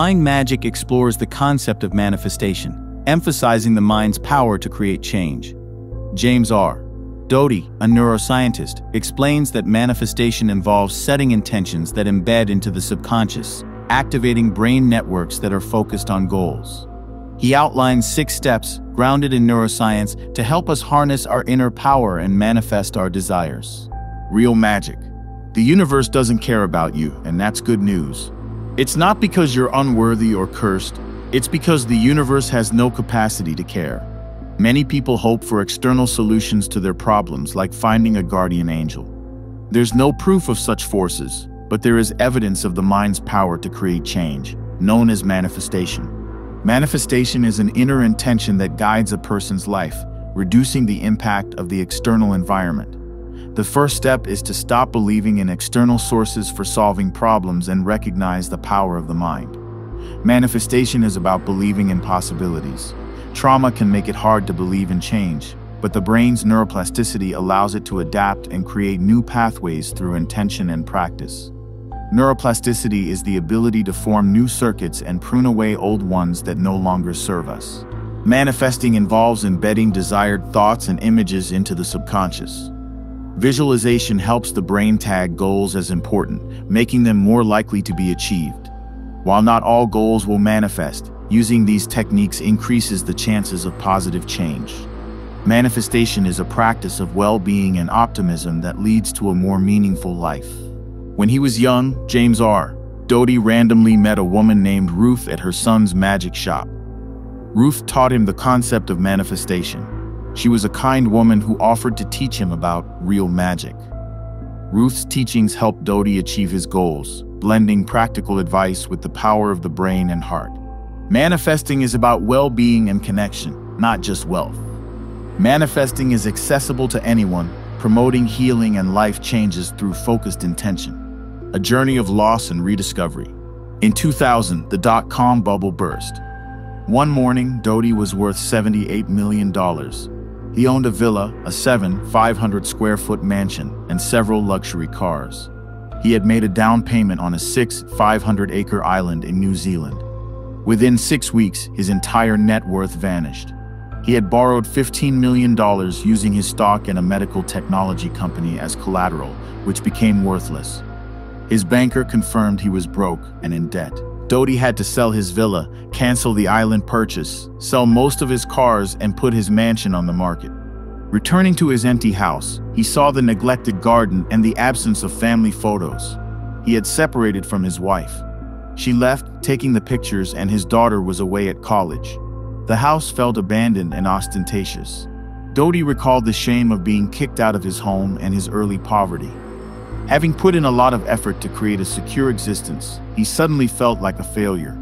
Mind Magic explores the concept of manifestation, emphasizing the mind's power to create change. James R. Doty, a neuroscientist, explains that manifestation involves setting intentions that embed into the subconscious, activating brain networks that are focused on goals. He outlines six steps, grounded in neuroscience, to help us harness our inner power and manifest our desires. Real magic. The universe doesn't care about you, and that's good news. It's not because you're unworthy or cursed, it's because the universe has no capacity to care. Many people hope for external solutions to their problems, like finding a guardian angel. There's no proof of such forces, but there is evidence of the mind's power to create change, known as manifestation. Manifestation is an inner intention that guides a person's life, reducing the impact of the external environment. The first step is to stop believing in external sources for solving problems and recognize the power of the mind. Manifestation is about believing in possibilities. Trauma can make it hard to believe in change, but the brain's neuroplasticity allows it to adapt and create new pathways through intention and practice. Neuroplasticity is the ability to form new circuits and prune away old ones that no longer serve us. Manifesting involves embedding desired thoughts and images into the subconscious. Visualization helps the brain tag goals as important, making them more likely to be achieved. While not all goals will manifest, Using these techniques increases the chances of positive change. Manifestation is a practice of well-being and optimism that leads to a more meaningful life. When he was young, James R. Doty randomly met a woman named Ruth at her son's magic shop. Ruth taught him the concept of manifestation. She was a kind woman who offered to teach him about real magic. Ruth's teachings helped Doty achieve his goals, blending practical advice with the power of the brain and heart. Manifesting is about well-being and connection, not just wealth. Manifesting is accessible to anyone, promoting healing and life changes through focused intention. A journey of loss and rediscovery. In 2000, the dot-com bubble burst. One morning, Doty was worth $78 million. He owned a villa, a 7, 500 square foot mansion, and several luxury cars. He had made a down payment on a 6, 500 acre island in New Zealand. Within six weeks, his entire net worth vanished. He had borrowed $15 million using his stock in a medical technology company as collateral, which became worthless. His banker confirmed he was broke and in debt. Doty had to sell his villa, cancel the island purchase, sell most of his cars, and put his mansion on the market. Returning to his empty house, he saw the neglected garden and the absence of family photos. He had separated from his wife. She left, taking the pictures, and his daughter was away at college. The house felt abandoned and ostentatious. Doty recalled the shame of being kicked out of his home and his early poverty. Having put in a lot of effort to create a secure existence, he suddenly felt like a failure.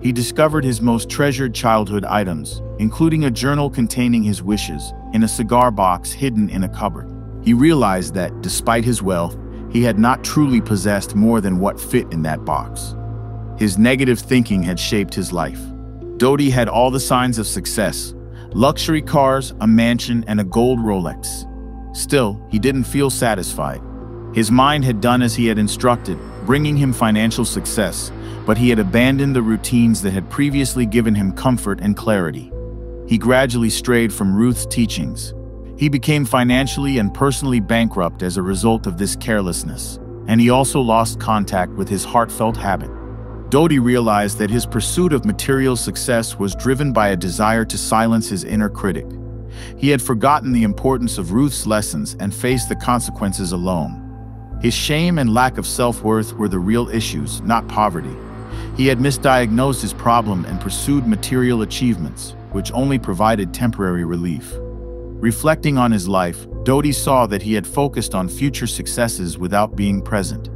He discovered his most treasured childhood items, including a journal containing his wishes, in a cigar box hidden in a cupboard. He realized that, despite his wealth, he had not truly possessed more than what fit in that box. His negative thinking had shaped his life. Doty had all the signs of success luxury cars, a mansion, and a gold Rolex. Still, he didn't feel satisfied. His mind had done as he had instructed, bringing him financial success, but he had abandoned the routines that had previously given him comfort and clarity. He gradually strayed from Ruth's teachings. He became financially and personally bankrupt as a result of this carelessness, and he also lost contact with his heartfelt habit. Doty realized that his pursuit of material success was driven by a desire to silence his inner critic. He had forgotten the importance of Ruth's lessons and faced the consequences alone. His shame and lack of self-worth were the real issues, not poverty. He had misdiagnosed his problem and pursued material achievements, which only provided temporary relief. Reflecting on his life, Doty saw that he had focused on future successes without being present.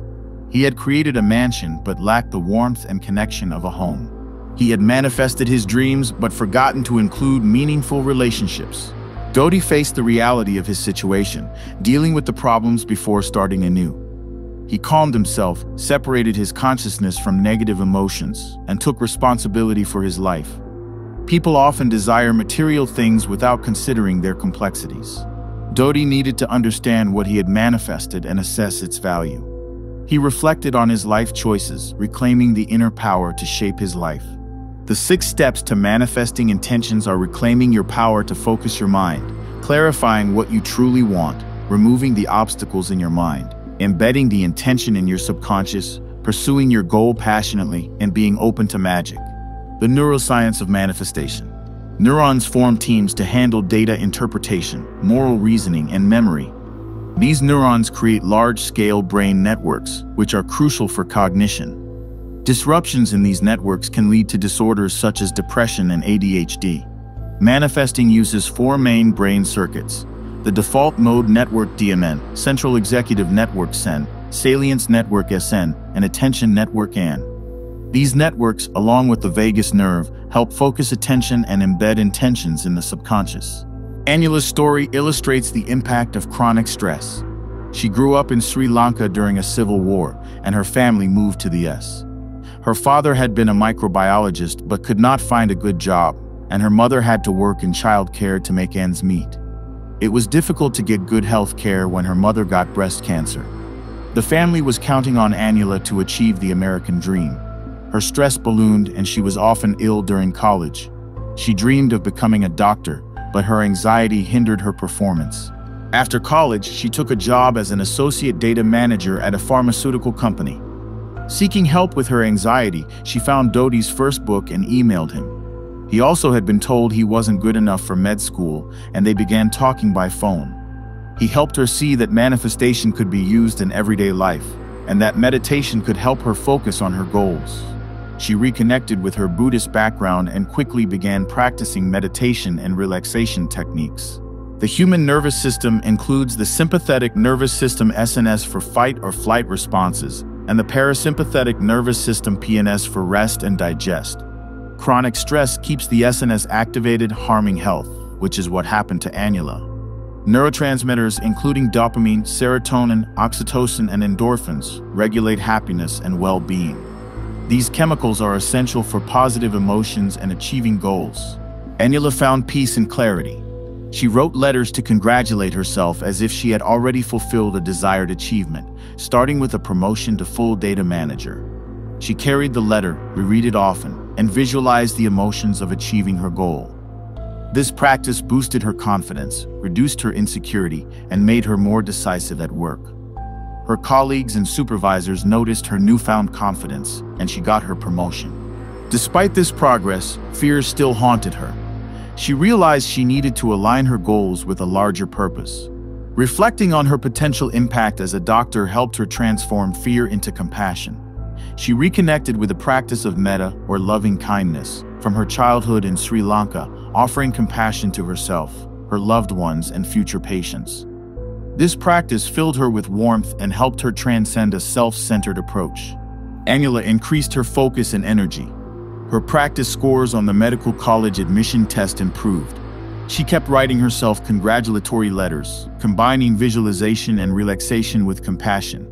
He had created a mansion but lacked the warmth and connection of a home. He had manifested his dreams but forgotten to include meaningful relationships. Doty faced the reality of his situation, dealing with the problems before starting anew. He calmed himself, separated his consciousness from negative emotions, and took responsibility for his life. People often desire material things without considering their complexities. Doty needed to understand what he had manifested and assess its value. He reflected on his life choices, reclaiming the inner power to shape his life. The six steps to manifesting intentions are reclaiming your power to focus your mind, clarifying what you truly want, removing the obstacles in your mind, embedding the intention in your subconscious, pursuing your goal passionately, and being open to magic. The neuroscience of manifestation. Neurons form teams to handle data interpretation, moral reasoning, and memory. These neurons create large-scale brain networks, which are crucial for cognition. Disruptions in these networks can lead to disorders such as depression and ADHD. Manifesting uses four main brain circuits. The Default Mode Network DMN, Central Executive Network SEN, Salience Network SN, and Attention Network AN. These networks, along with the vagus nerve, help focus attention and embed intentions in the subconscious. Anula's story illustrates the impact of chronic stress. She grew up in Sri Lanka during a civil war, and her family moved to the S. Her father had been a microbiologist but could not find a good job, and her mother had to work in childcare to make ends meet. It was difficult to get good health care when her mother got breast cancer. The family was counting on Anula to achieve the American dream. Her stress ballooned and she was often ill during college. She dreamed of becoming a doctor, but her anxiety hindered her performance. After college, she took a job as an associate data manager at a pharmaceutical company. Seeking help with her anxiety, she found Doty's first book and emailed him. He also had been told he wasn't good enough for med school, and they began talking by phone. He helped her see that manifestation could be used in everyday life, and that meditation could help her focus on her goals. She reconnected with her Buddhist background and quickly began practicing meditation and relaxation techniques. The human nervous system includes the sympathetic nervous system SNS for fight or flight responses, and the parasympathetic nervous system PNS for rest and digest. Chronic stress keeps the SNS activated, harming health, which is what happened to Anula. Neurotransmitters, including dopamine, serotonin, oxytocin, and endorphins, regulate happiness and well-being. These chemicals are essential for positive emotions and achieving goals. Anula found peace and clarity. She wrote letters to congratulate herself as if she had already fulfilled a desired achievement, starting with a promotion to full data manager. She carried the letter, reread it often, and visualized the emotions of achieving her goal. This practice boosted her confidence, reduced her insecurity, and made her more decisive at work. Her colleagues and supervisors noticed her newfound confidence, and she got her promotion. Despite this progress, fears still haunted her, she realized she needed to align her goals with a larger purpose. Reflecting on her potential impact as a doctor helped her transform fear into compassion. She reconnected with the practice of metta, or loving kindness, from her childhood in Sri Lanka, offering compassion to herself, her loved ones, and future patients. This practice filled her with warmth and helped her transcend a self-centered approach. Anula increased her focus and energy, her practice scores on the medical college admission test improved. She kept writing herself congratulatory letters, combining visualization and relaxation with compassion.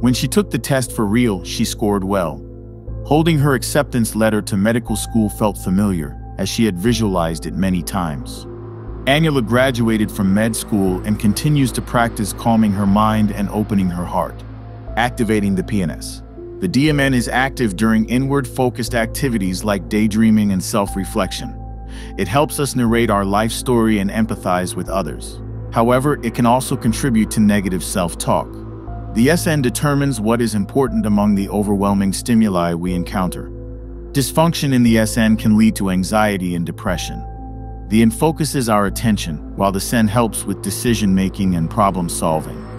When she took the test for real, she scored well. Holding her acceptance letter to medical school felt familiar, as she had visualized it many times. Anula graduated from med school and continues to practice calming her mind and opening her heart, activating the PNS. The DMN is active during inward-focused activities like daydreaming and self-reflection. It helps us narrate our life story and empathize with others. However, it can also contribute to negative self-talk. The SN determines what is important among the overwhelming stimuli we encounter. Dysfunction in the SN can lead to anxiety and depression. The IN focuses our attention, while the SEN helps with decision-making and problem-solving.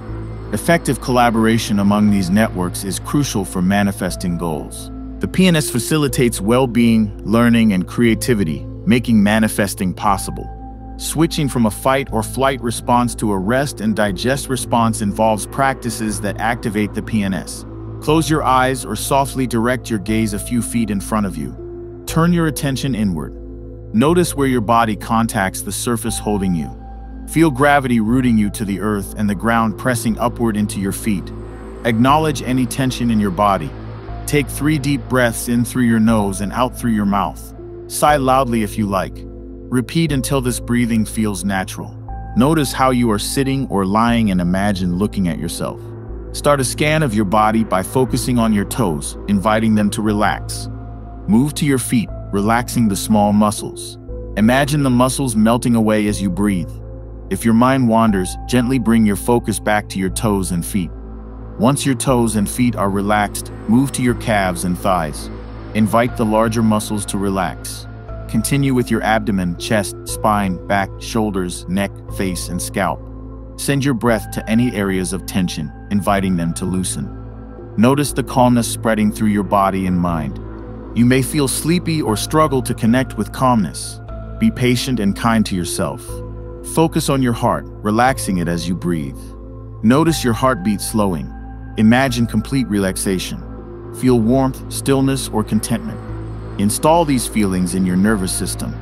Effective collaboration among these networks is crucial for manifesting goals. The PNS facilitates well-being, learning, and creativity, making manifesting possible. Switching from a fight or flight response to a rest and digest response involves practices that activate the PNS. Close your eyes or softly direct your gaze a few feet in front of you. Turn your attention inward. Notice where your body contacts the surface holding you. Feel gravity rooting you to the earth and the ground pressing upward into your feet. Acknowledge any tension in your body. Take three deep breaths in through your nose and out through your mouth. Sigh loudly if you like. Repeat until this breathing feels natural. Notice how you are sitting or lying and imagine looking at yourself. Start a scan of your body by focusing on your toes, inviting them to relax. Move to your feet, relaxing the small muscles. Imagine the muscles melting away as you breathe. If your mind wanders, gently bring your focus back to your toes and feet. Once your toes and feet are relaxed, move to your calves and thighs. Invite the larger muscles to relax. Continue with your abdomen, chest, spine, back, shoulders, neck, face, and scalp. Send your breath to any areas of tension, inviting them to loosen. Notice the calmness spreading through your body and mind. You may feel sleepy or struggle to connect with calmness. Be patient and kind to yourself. Focus on your heart, relaxing it as you breathe. Notice your heartbeat slowing. Imagine complete relaxation. Feel warmth, stillness, or contentment. Install these feelings in your nervous system.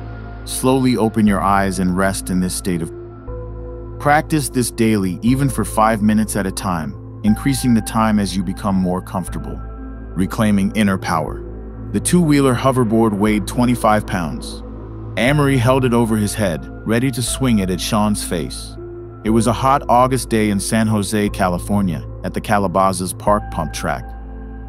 Slowly open your eyes and rest in this state of Practice this daily, even for five minutes at a time, increasing the time as you become more comfortable. Reclaiming inner power. The two-wheeler hoverboard weighed 25 pounds. Amory held it over his head, ready to swing it at Sean's face. It was a hot August day in San Jose, California, at the Calabazas Park Pump Track.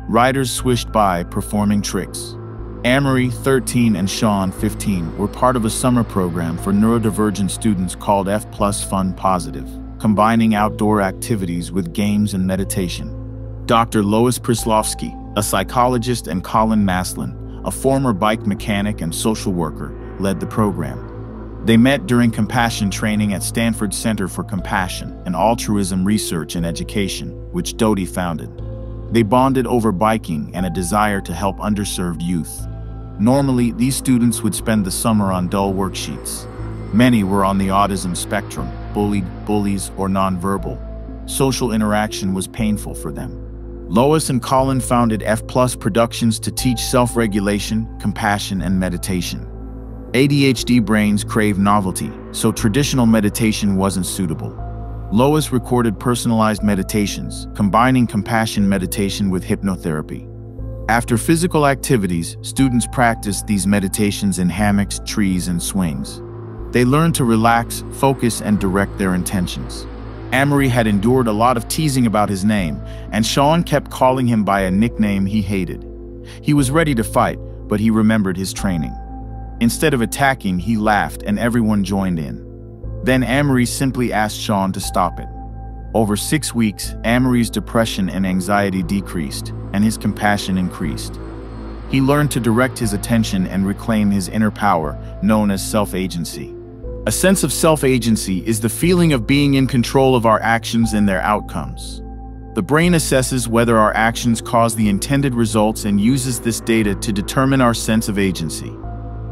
Riders swished by, performing tricks. Amory, 13, and Sean, 15, were part of a summer program for neurodivergent students called F Plus Fun Positive, combining outdoor activities with games and meditation. Dr. Lois Prislovsky, a psychologist, and Colin Maslin, a former bike mechanic and social worker, led the program. They met during compassion training at Stanford Center for Compassion and Altruism Research and Education, which Doty founded. They bonded over biking and a desire to help underserved youth. Normally, these students would spend the summer on dull worksheets. Many were on the autism spectrum, bullied, bullies, or nonverbal. Social interaction was painful for them. Lois and Colin founded F Plus Productions to teach self-regulation, compassion, and meditation. ADHD brains crave novelty, so traditional meditation wasn't suitable. Lois recorded personalized meditations, combining compassion meditation with hypnotherapy. After physical activities, students practiced these meditations in hammocks, trees, and swings. They learned to relax, focus, and direct their intentions. Amory had endured a lot of teasing about his name, and Sean kept calling him by a nickname he hated. He was ready to fight, but he remembered his training. Instead of attacking, he laughed and everyone joined in. Then Amory simply asked Sean to stop it. Over six weeks, Amory's depression and anxiety decreased, and his compassion increased. He learned to direct his attention and reclaim his inner power, known as self-agency. A sense of self-agency is the feeling of being in control of our actions and their outcomes. The brain assesses whether our actions cause the intended results and uses this data to determine our sense of agency.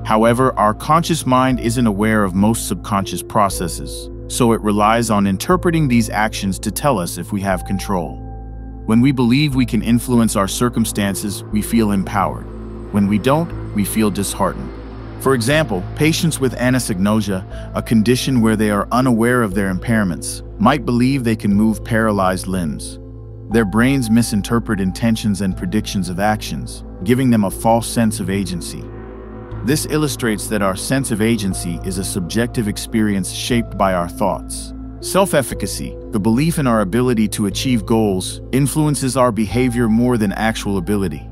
However, our conscious mind isn't aware of most subconscious processes so it relies on interpreting these actions to tell us if we have control. When we believe we can influence our circumstances, we feel empowered. When we don't, we feel disheartened. For example, patients with anosognosia, a condition where they are unaware of their impairments, might believe they can move paralyzed limbs. Their brains misinterpret intentions and predictions of actions, giving them a false sense of agency. This illustrates that our sense of agency is a subjective experience shaped by our thoughts. Self-efficacy, the belief in our ability to achieve goals, influences our behavior more than actual ability.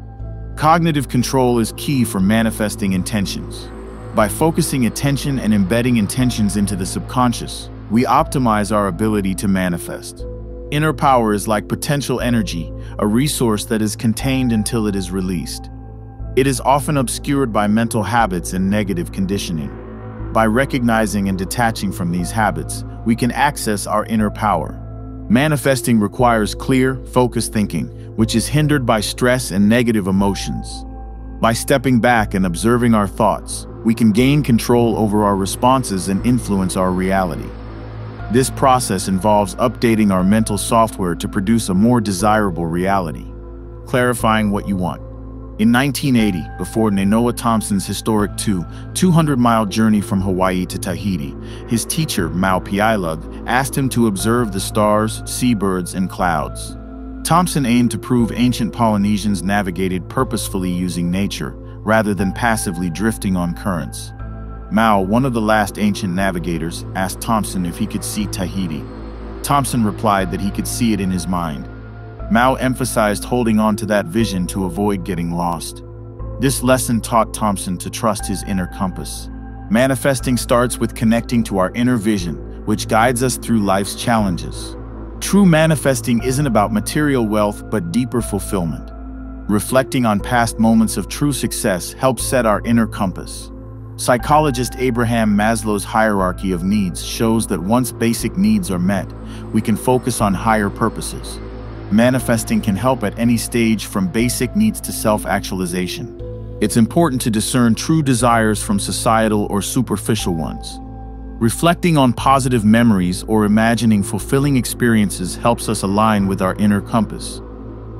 Cognitive control is key for manifesting intentions. By focusing attention and embedding intentions into the subconscious, we optimize our ability to manifest. Inner power is like potential energy, a resource that is contained until it is released. It is often obscured by mental habits and negative conditioning. By recognizing and detaching from these habits, we can access our inner power. Manifesting requires clear, focused thinking, which is hindered by stress and negative emotions. By stepping back and observing our thoughts, we can gain control over our responses and influence our reality. This process involves updating our mental software to produce a more desirable reality. Clarifying what you want. In 1980, before Nainoa Thompson's historic 2, 200-mile journey from Hawaii to Tahiti, his teacher, Mau Piailug, asked him to observe the stars, seabirds, and clouds. Thompson aimed to prove ancient Polynesians navigated purposefully using nature, rather than passively drifting on currents. Mau, one of the last ancient navigators, asked Thompson if he could see Tahiti. Thompson replied that he could see it in his mind. Mau emphasized holding on to that vision to avoid getting lost. This lesson taught Thompson to trust his inner compass. Manifesting starts with connecting to our inner vision, which guides us through life's challenges. True manifesting isn't about material wealth, but deeper fulfillment. Reflecting on past moments of true success helps set our inner compass. Psychologist Abraham Maslow's hierarchy of needs shows that once basic needs are met, we can focus on higher purposes. Manifesting can help at any stage from basic needs to self-actualization. It's important to discern true desires from societal or superficial ones. Reflecting on positive memories or imagining fulfilling experiences helps us align with our inner compass.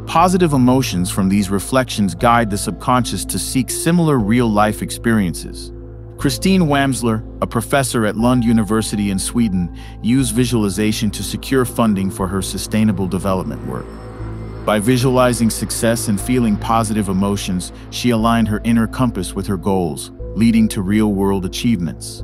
Positive emotions from these reflections guide the subconscious to seek similar real-life experiences. Christine Wamsler, a professor at Lund University in Sweden, used visualization to secure funding for her sustainable development work. By visualizing success and feeling positive emotions, she aligned her inner compass with her goals, leading to real-world achievements.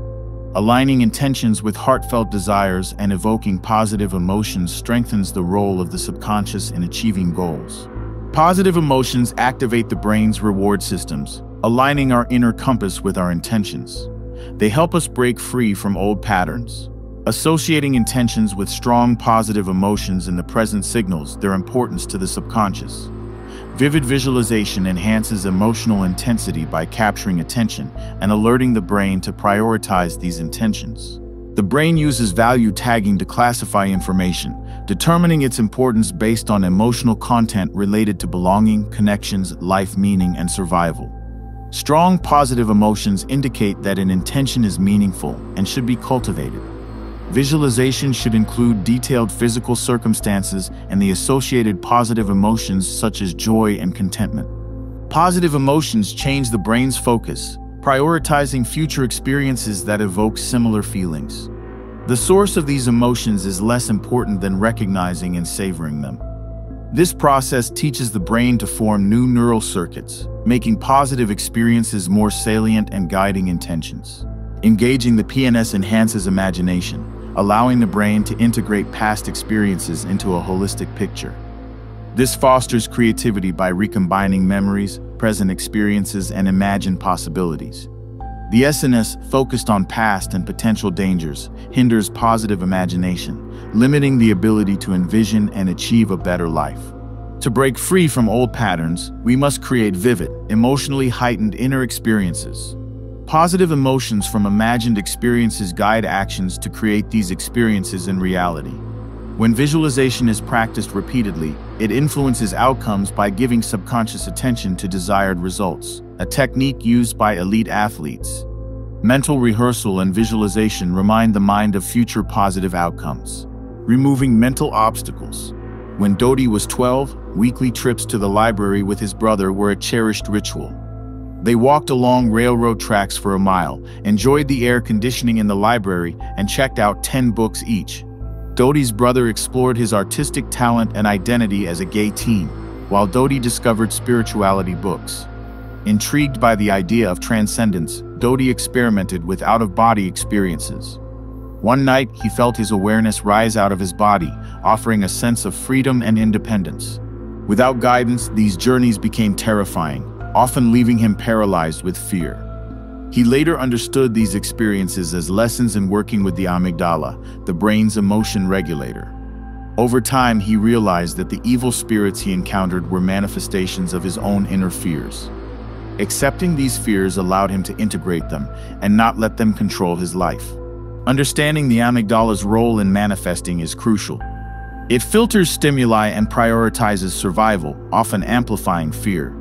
Aligning intentions with heartfelt desires and evoking positive emotions strengthens the role of the subconscious in achieving goals. Positive emotions activate the brain's reward systems, aligning our inner compass with our intentions. They help us break free from old patterns. Associating intentions with strong positive emotions in the present signals their importance to the subconscious. Vivid visualization enhances emotional intensity by capturing attention and alerting the brain to prioritize these intentions. The brain uses value tagging to classify information, determining its importance based on emotional content related to belonging, connections, life meaning, and survival. Strong positive emotions indicate that an intention is meaningful and should be cultivated. Visualization should include detailed physical circumstances and the associated positive emotions such as joy and contentment. Positive emotions change the brain's focus, prioritizing future experiences that evoke similar feelings. The source of these emotions is less important than recognizing and savoring them. This process teaches the brain to form new neural circuits, making positive experiences more salient and guiding intentions. Engaging the PNS enhances imagination, allowing the brain to integrate past experiences into a holistic picture. This fosters creativity by recombining memories, present experiences, and imagined possibilities. The SNS, focused on past and potential dangers, hinders positive imagination, limiting the ability to envision and achieve a better life. To break free from old patterns, we must create vivid, emotionally heightened inner experiences. Positive emotions from imagined experiences guide actions to create these experiences in reality. When visualization is practiced repeatedly, it influences outcomes by giving subconscious attention to desired results, a technique used by elite athletes. Mental rehearsal and visualization remind the mind of future positive outcomes. Removing mental obstacles. When Doty was 12, weekly trips to the library with his brother were a cherished ritual. They walked along railroad tracks for a mile, enjoyed the air conditioning in the library, and checked out 10 books each. Doty's brother explored his artistic talent and identity as a gay teen, while Dodi discovered spirituality books. Intrigued by the idea of transcendence, Doty experimented with out-of-body experiences. One night, he felt his awareness rise out of his body, offering a sense of freedom and independence. Without guidance, these journeys became terrifying, often leaving him paralyzed with fear. He later understood these experiences as lessons in working with the amygdala, the brain's emotion regulator. Over time, he realized that the evil spirits he encountered were manifestations of his own inner fears. Accepting these fears allowed him to integrate them and not let them control his life. Understanding the amygdala's role in manifesting is crucial. It filters stimuli and prioritizes survival, often amplifying fear.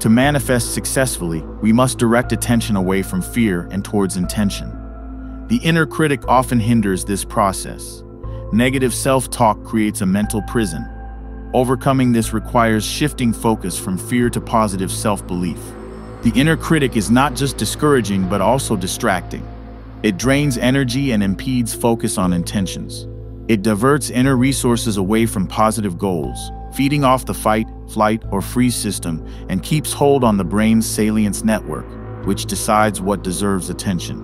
To manifest successfully, we must direct attention away from fear and towards intention. The inner critic often hinders this process. Negative self-talk creates a mental prison. Overcoming this requires shifting focus from fear to positive self-belief. The inner critic is not just discouraging but also distracting. It drains energy and impedes focus on intentions. It diverts inner resources away from positive goals, feeding off the fight, flight, or freeze system and keeps hold on the brain's salience network, which decides what deserves attention.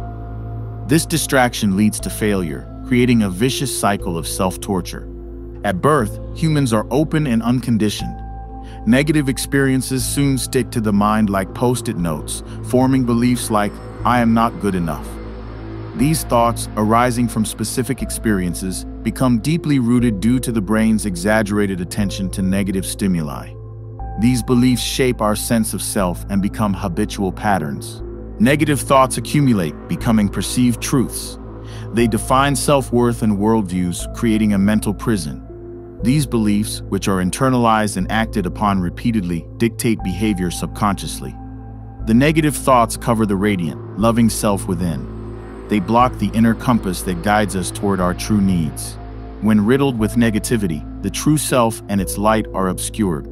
This distraction leads to failure, creating a vicious cycle of self-torture. At birth, humans are open and unconditioned. Negative experiences soon stick to the mind like post-it notes, forming beliefs like, I am not good enough. These thoughts, arising from specific experiences, become deeply rooted due to the brain's exaggerated attention to negative stimuli. These beliefs shape our sense of self and become habitual patterns. Negative thoughts accumulate, becoming perceived truths. They define self-worth and worldviews, creating a mental prison. These beliefs, which are internalized and acted upon repeatedly, dictate behavior subconsciously. The negative thoughts cover the radiant, loving self within. They block the inner compass that guides us toward our true needs. When riddled with negativity, the true self and its light are obscured.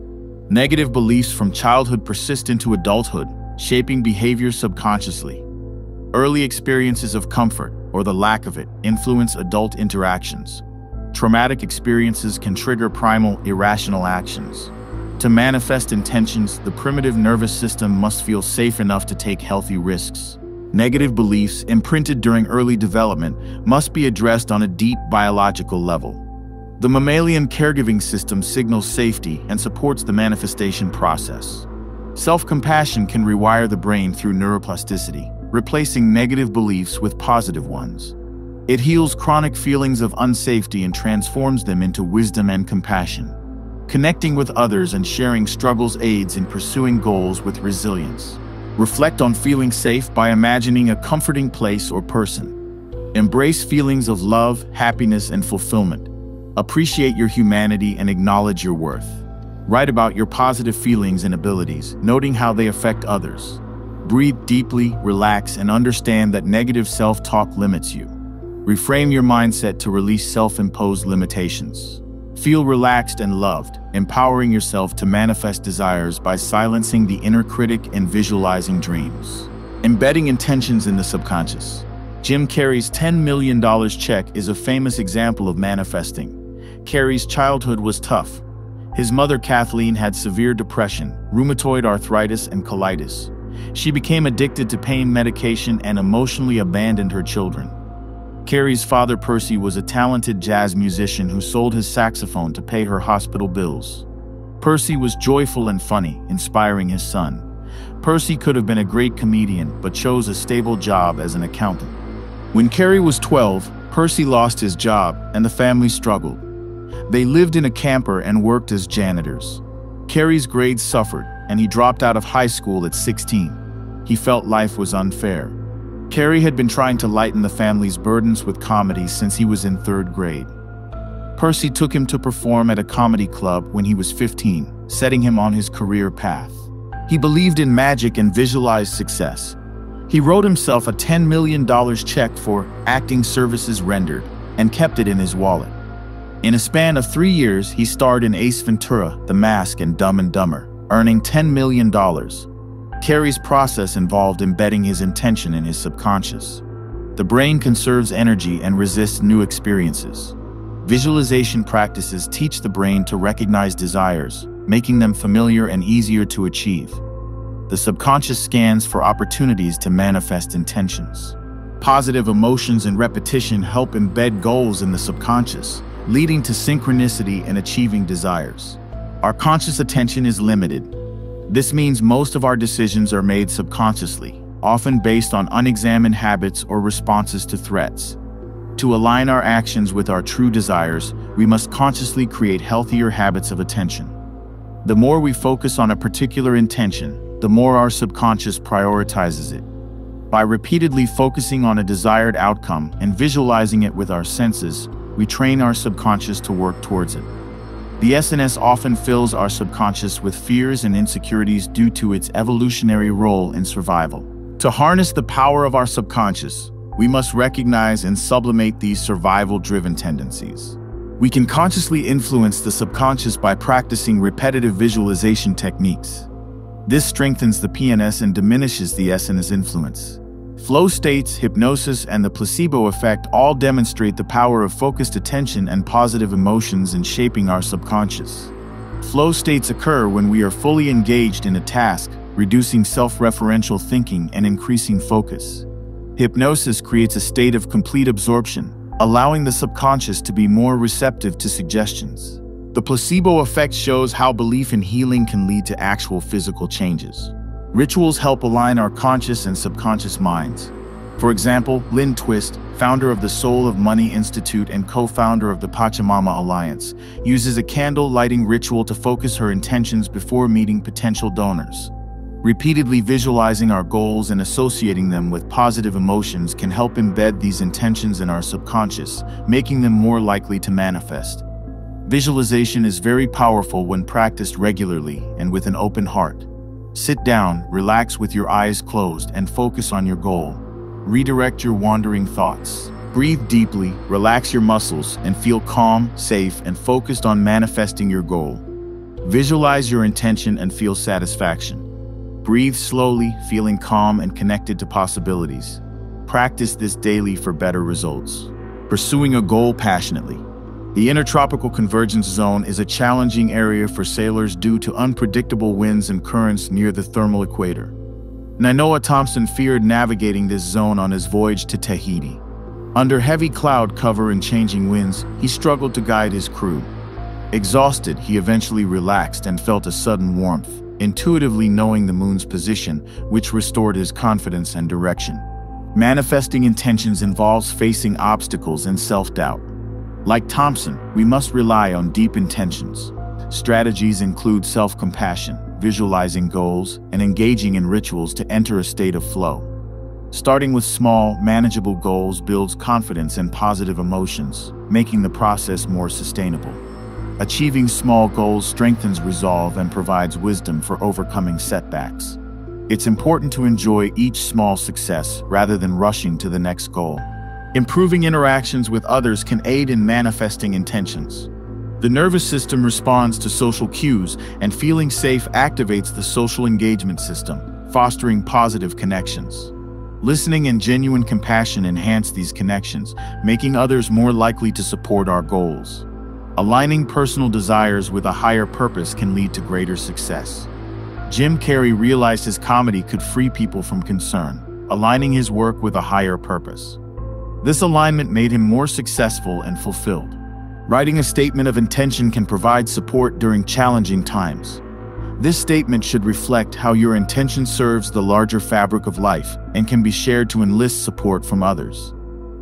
Negative beliefs from childhood persist into adulthood, shaping behavior subconsciously. Early experiences of comfort, or the lack of it, influence adult interactions. Traumatic experiences can trigger primal, irrational actions. To manifest intentions, the primitive nervous system must feel safe enough to take healthy risks. Negative beliefs imprinted during early development must be addressed on a deep biological level. The mammalian caregiving system signals safety and supports the manifestation process. Self-compassion can rewire the brain through neuroplasticity, replacing negative beliefs with positive ones. It heals chronic feelings of unsafety and transforms them into wisdom and compassion. Connecting with others and sharing struggles aids in pursuing goals with resilience. Reflect on feeling safe by imagining a comforting place or person. Embrace feelings of love, happiness, and fulfillment. Appreciate your humanity and acknowledge your worth. Write about your positive feelings and abilities, noting how they affect others. Breathe deeply, relax, and understand that negative self-talk limits you. Reframe your mindset to release self-imposed limitations. Feel relaxed and loved, empowering yourself to manifest desires by silencing the inner critic and visualizing dreams. Embedding intentions in the subconscious. Jim Carrey's $10 million check is a famous example of manifesting. Carrey's childhood was tough. His mother, Kathleen, had severe depression, rheumatoid arthritis, and colitis. She became addicted to pain medication and emotionally abandoned her children. Carrey's father, Percy, was a talented jazz musician who sold his saxophone to pay her hospital bills. Percy was joyful and funny, inspiring his son. Percy could have been a great comedian, but chose a stable job as an accountant. When Carrey was 12, Percy lost his job, and the family struggled. They lived in a camper and worked as janitors. Carrey's grades suffered, and he dropped out of high school at 16. He felt life was unfair. Carrey had been trying to lighten the family's burdens with comedy since he was in third grade. Percy took him to perform at a comedy club when he was 15, setting him on his career path. He believed in magic and visualized success. He wrote himself a $10 million check for acting services rendered and kept it in his wallet. In a span of three years, he starred in Ace Ventura, The Mask, and Dumb and Dumber, earning $10 million. Carrey's process involved embedding his intention in his subconscious. The brain conserves energy and resists new experiences. Visualization practices teach the brain to recognize desires, making them familiar and easier to achieve. The subconscious scans for opportunities to manifest intentions. Positive emotions and repetition help embed goals in the subconscious, leading to synchronicity and achieving desires. Our conscious attention is limited, this means most of our decisions are made subconsciously, often based on unexamined habits or responses to threats. To align our actions with our true desires, we must consciously create healthier habits of attention. The more we focus on a particular intention, the more our subconscious prioritizes it. By repeatedly focusing on a desired outcome and visualizing it with our senses, we train our subconscious to work towards it. The SNS often fills our subconscious with fears and insecurities due to its evolutionary role in survival. To harness the power of our subconscious, we must recognize and sublimate these survival-driven tendencies. We can consciously influence the subconscious by practicing repetitive visualization techniques. This strengthens the PNS and diminishes the SNS influence. Flow states, hypnosis, and the placebo effect all demonstrate the power of focused attention and positive emotions in shaping our subconscious. Flow states occur when we are fully engaged in a task, reducing self-referential thinking and increasing focus. Hypnosis creates a state of complete absorption, allowing the subconscious to be more receptive to suggestions. The placebo effect shows how belief in healing can lead to actual physical changes. Rituals help align our conscious and subconscious minds. For example, Lynn Twist, founder of the Soul of Money Institute and co-founder of the Pachamama Alliance, uses a candle lighting ritual to focus her intentions before meeting potential donors. Repeatedly visualizing our goals and associating them with positive emotions can help embed these intentions in our subconscious, making them more likely to manifest. Visualization is very powerful when practiced regularly and with an open heart. Sit down, relax with your eyes closed, and focus on your goal. Redirect your wandering thoughts. Breathe deeply, relax your muscles, and feel calm, safe, and focused on manifesting your goal. Visualize your intention and feel satisfaction. Breathe slowly, feeling calm and connected to possibilities. Practice this daily for better results. Pursuing a goal passionately. The Intertropical Convergence Zone is a challenging area for sailors due to unpredictable winds and currents near the thermal equator. Nainoa Thompson feared navigating this zone on his voyage to Tahiti. Under heavy cloud cover and changing winds, he struggled to guide his crew. Exhausted, he eventually relaxed and felt a sudden warmth, intuitively knowing the moon's position, which restored his confidence and direction. Manifesting intentions involves facing obstacles and self-doubt. Like Thompson, we must rely on deep intentions. Strategies include self-compassion, visualizing goals, and engaging in rituals to enter a state of flow. Starting with small, manageable goals builds confidence and positive emotions, making the process more sustainable. Achieving small goals strengthens resolve and provides wisdom for overcoming setbacks. It's important to enjoy each small success rather than rushing to the next goal. Improving interactions with others can aid in manifesting intentions. The nervous system responds to social cues, and feeling safe activates the social engagement system, fostering positive connections. Listening and genuine compassion enhance these connections, making others more likely to support our goals. Aligning personal desires with a higher purpose can lead to greater success. Jim Carrey realized his comedy could free people from concern, aligning his work with a higher purpose. This alignment made him more successful and fulfilled. Writing a statement of intention can provide support during challenging times. This statement should reflect how your intention serves the larger fabric of life and can be shared to enlist support from others.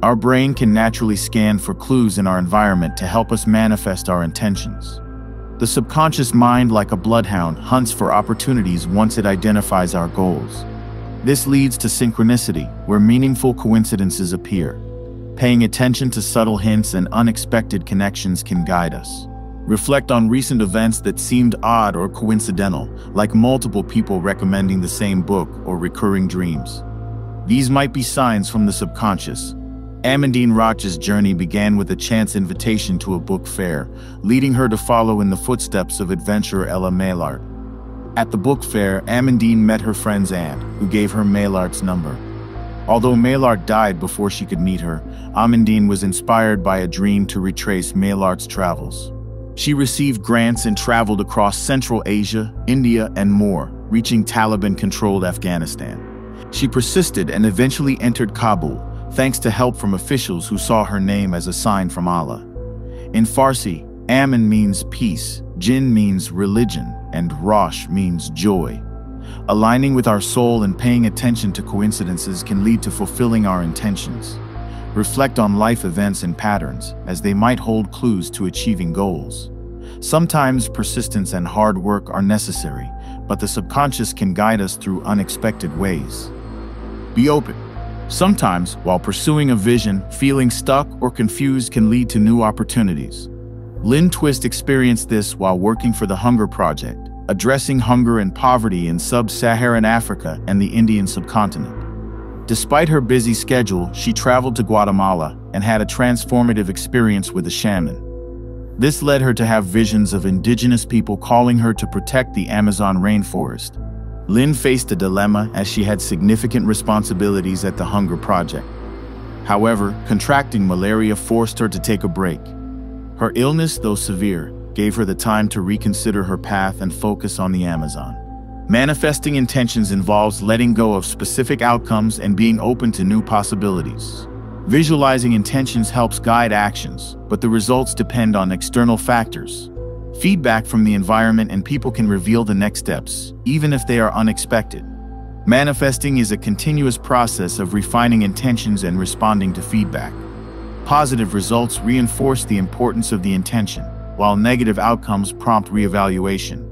Our brain can naturally scan for clues in our environment to help us manifest our intentions. The subconscious mind, like a bloodhound, hunts for opportunities once it identifies our goals. This leads to synchronicity, where meaningful coincidences appear. Paying attention to subtle hints and unexpected connections can guide us. Reflect on recent events that seemed odd or coincidental, like multiple people recommending the same book or recurring dreams. These might be signs from the subconscious. Amandine Roch's journey began with a chance invitation to a book fair, leading her to follow in the footsteps of adventurer Ella Maillart. At the book fair, Amandine met her friend's aunt, who gave her Maillart's number. Although Maillart died before she could meet her, Amandine was inspired by a dream to retrace Maillart's travels. She received grants and traveled across Central Asia, India, and more, reaching Taliban-controlled Afghanistan. She persisted and eventually entered Kabul, thanks to help from officials who saw her name as a sign from Allah. In Farsi, Amin means peace, Jinn means religion, and Rosh means joy. Aligning with our soul and paying attention to coincidences can lead to fulfilling our intentions. Reflect on life events and patterns, as they might hold clues to achieving goals. Sometimes persistence and hard work are necessary, but the subconscious can guide us through unexpected ways. Be open. Sometimes, while pursuing a vision, feeling stuck or confused can lead to new opportunities. Lynn Twist experienced this while working for the Hunger Project, addressing hunger and poverty in sub-Saharan Africa and the Indian subcontinent. Despite her busy schedule, she traveled to Guatemala and had a transformative experience with a shaman. This led her to have visions of indigenous people calling her to protect the Amazon rainforest. Lynn faced a dilemma as she had significant responsibilities at the Hunger Project. However, contracting malaria forced her to take a break. Her illness, though severe, gave her the time to reconsider her path and focus on the Amazon. Manifesting intentions involves letting go of specific outcomes and being open to new possibilities. Visualizing intentions helps guide actions, but the results depend on external factors. Feedback from the environment and people can reveal the next steps, even if they are unexpected. Manifesting is a continuous process of refining intentions and responding to feedback. Positive results reinforce the importance of the intention, while negative outcomes prompt reevaluation.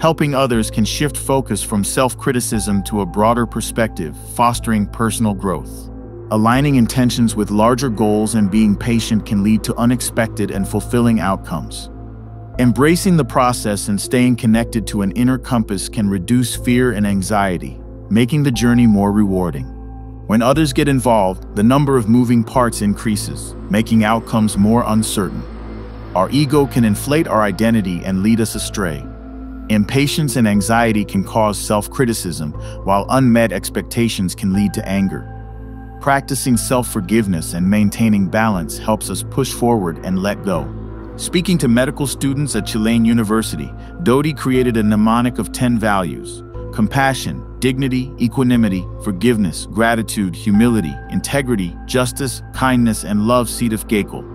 Helping others can shift focus from self-criticism to a broader perspective, fostering personal growth. Aligning intentions with larger goals and being patient can lead to unexpected and fulfilling outcomes. Embracing the process and staying connected to an inner compass can reduce fear and anxiety, making the journey more rewarding. When others get involved, the number of moving parts increases, making outcomes more uncertain. Our ego can inflate our identity and lead us astray. Impatience and anxiety can cause self-criticism, while unmet expectations can lead to anger. Practicing self-forgiveness and maintaining balance helps us push forward and let go. Speaking to medical students at Chilean University, Doty created a mnemonic of 10 values. Compassion, dignity, equanimity, forgiveness, gratitude, humility, integrity, justice, kindness, and love Seed of Gaekul.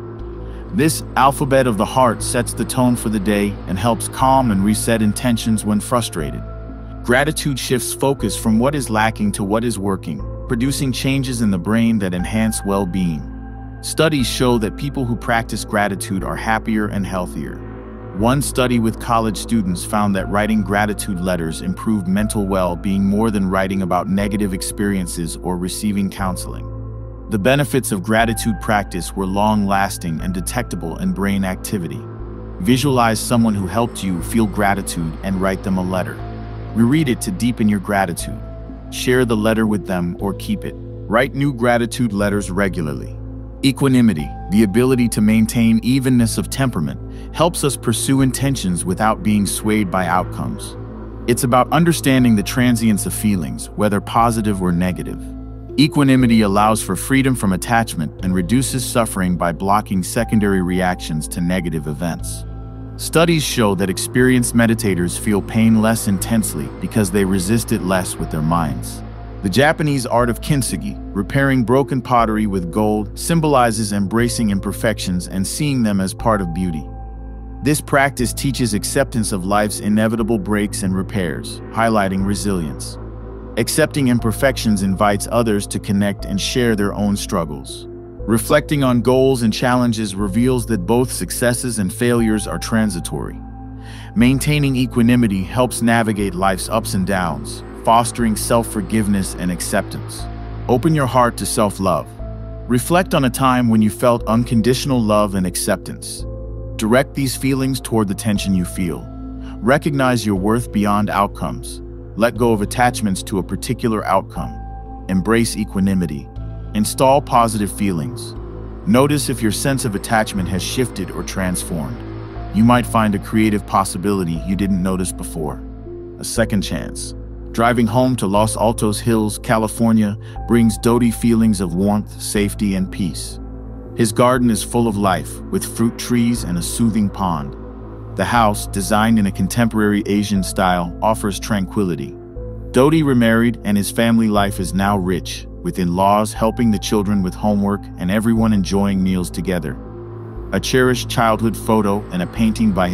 This alphabet of the heart sets the tone for the day and helps calm and reset intentions when frustrated. Gratitude shifts focus from what is lacking to what is working, producing changes in the brain that enhance well-being. Studies show that people who practice gratitude are happier and healthier. One study with college students found that writing gratitude letters improved mental well-being more than writing about negative experiences or receiving counseling. The benefits of gratitude practice were long-lasting and detectable in brain activity. Visualize someone who helped you feel gratitude and write them a letter. Reread it to deepen your gratitude. Share the letter with them or keep it. Write new gratitude letters regularly. Equanimity, the ability to maintain evenness of temperament, helps us pursue intentions without being swayed by outcomes. It's about understanding the transience of feelings, whether positive or negative. Equanimity allows for freedom from attachment and reduces suffering by blocking secondary reactions to negative events. Studies show that experienced meditators feel pain less intensely because they resist it less with their minds. The Japanese art of kintsugi, repairing broken pottery with gold, symbolizes embracing imperfections and seeing them as part of beauty. This practice teaches acceptance of life's inevitable breaks and repairs, highlighting resilience. Accepting imperfections invites others to connect and share their own struggles. Reflecting on goals and challenges reveals that both successes and failures are transitory. Maintaining equanimity helps navigate life's ups and downs, fostering self-forgiveness and acceptance. Open your heart to self-love. Reflect on a time when you felt unconditional love and acceptance. Direct these feelings toward the tension you feel. Recognize your worth beyond outcomes. Let go of attachments to a particular outcome. Embrace equanimity Install positive feelings. Notice if your sense of attachment has shifted or transformed. You might find a creative possibility you didn't notice before. A second chance. Driving home to Los Altos Hills, California, brings Doty feelings of warmth, safety, and peace. His garden is full of life, with fruit trees and a soothing pond. The house, designed in a contemporary Asian style, offers tranquility. Doty remarried and his family life is now rich, with in-laws helping the children with homework and everyone enjoying meals together. A cherished childhood photo and a painting by his